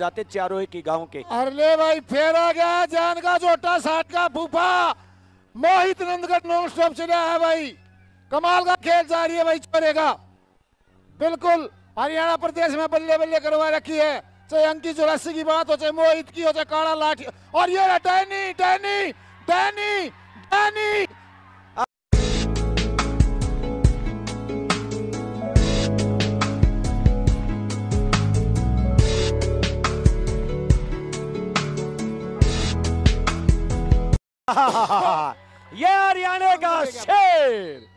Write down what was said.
जाते चारों एक ही गाँव के। अरले भाई, फिर आ गया जान का जोटा साठ का फूफा मोहित नंदगढ़ नॉन स्टॉप चला है भाई। कमाल का खेल जारी है भाई का। बिल्कुल, हरियाणा प्रदेश में बल्ले बल्ले करवा रखी है। चाहे अंकी चौरासी की बात हो, चाहे मोहित की हो, चाहे काड़ा लाठी। और ये रहा डैनी डैनी डैनी डैनी। ये हरियाणा का शेर